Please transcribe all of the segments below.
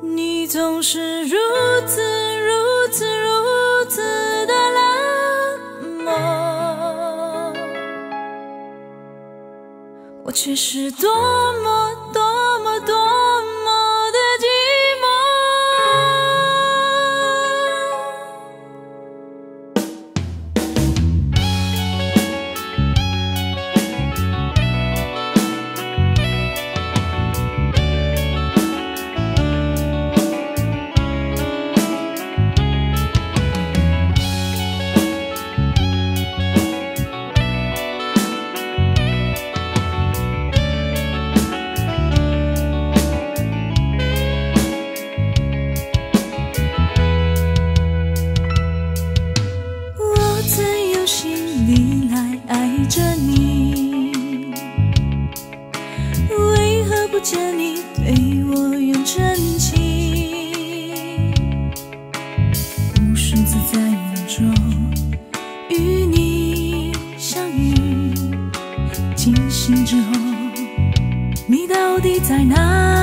你总是如此如此如此的冷漠，我却是多么多到底在哪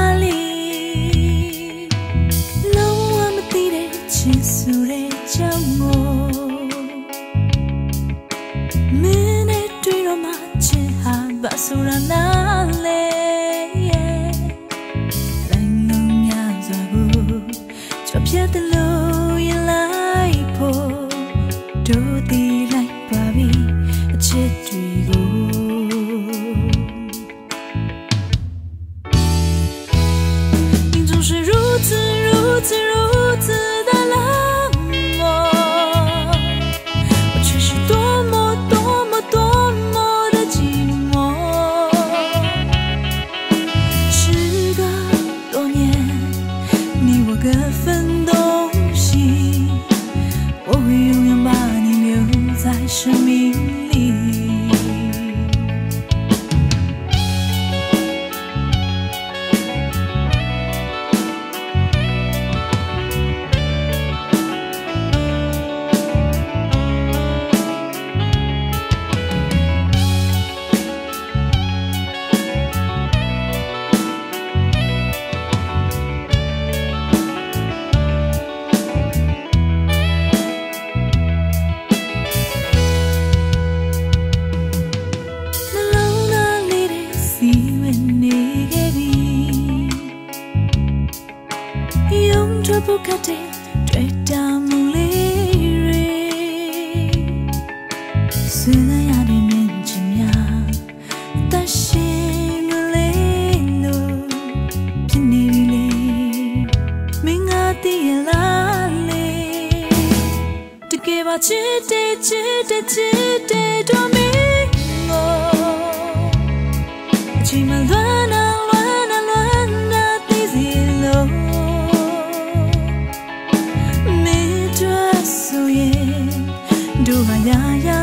ထွက်ဖို့ခက်တဲ့တွေ့တာမှုလေးတွေဆွေးနွေးရတဲ့မြင်ချင်များတရှိမလေးလို့ဖြစ်နေပြီလေမင်းငါတည်ရလားလေတကယ်ပါချစ်တဲ့ချစ်တဲ့ချစ်တဲ့တော့မင်းကိုအချိန်မှလွမ်း